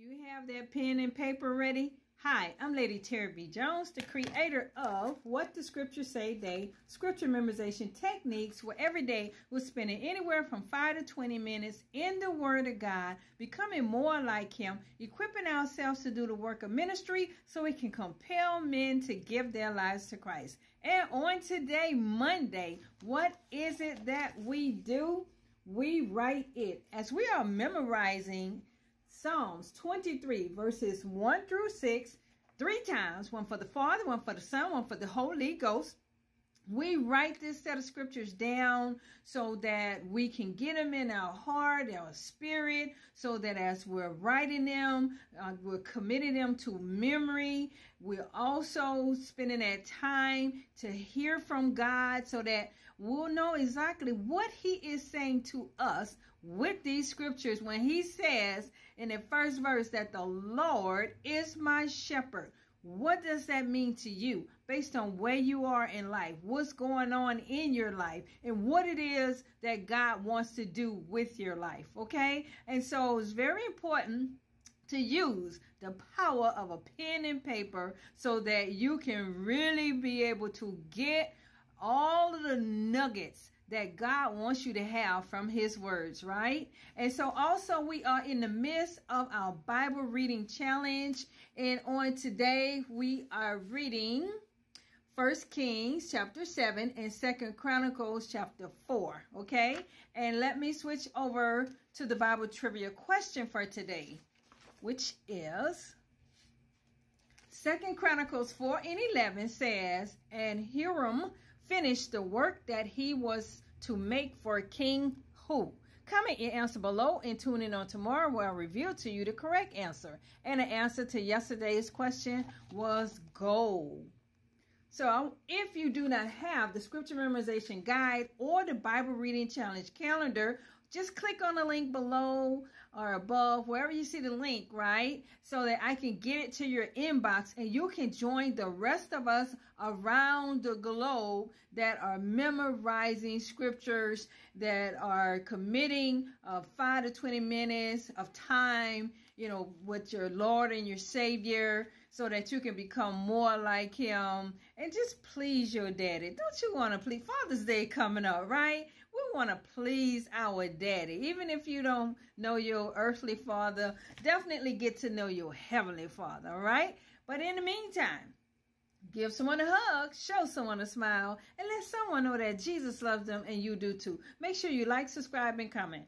you have that pen and paper ready? Hi, I'm Lady Terry B. Jones, the creator of What the Scriptures Say Day Scripture Memorization Techniques, where every day we're spending anywhere from 5 to 20 minutes in the Word of God, becoming more like Him, equipping ourselves to do the work of ministry so we can compel men to give their lives to Christ. And on today, Monday, what is it that we do? We write it. As we are memorizing Psalms 23, verses 1 through 6, three times one for the Father, one for the Son, one for the Holy Ghost. We write this set of scriptures down so that we can get them in our heart, our spirit, so that as we're writing them, uh, we're committing them to memory. We're also spending that time to hear from God so that we'll know exactly what He is saying to us with these scriptures when He says in the first verse that the Lord is my shepherd. What does that mean to you based on where you are in life? What's going on in your life and what it is that God wants to do with your life, okay? And so it's very important to use the power of a pen and paper so that you can really be able to get all of the nuggets that God wants you to have from his words, right? And so also we are in the midst of our Bible reading challenge. And on today we are reading First Kings chapter 7 and Second Chronicles chapter 4, okay? And let me switch over to the Bible trivia question for today, which is Second Chronicles 4 and 11 says, And Hiram finished the work that he was to make for King who? Comment your answer below and tune in on tomorrow where I'll reveal to you the correct answer. And the answer to yesterday's question was gold. So if you do not have the scripture memorization guide or the Bible reading challenge calendar, just click on the link below above, wherever you see the link, right? So that I can get it to your inbox and you can join the rest of us around the globe that are memorizing scriptures, that are committing uh, 5 to 20 minutes of time, you know, with your Lord and your Savior so that you can become more like him and just please your daddy. Don't you want to please? Father's Day coming up, right? Want to please our daddy. Even if you don't know your earthly father, definitely get to know your heavenly father, right? But in the meantime, Give someone a hug, show someone a smile, and let someone know that Jesus loves them and you do too. Make sure you like, subscribe, and comment.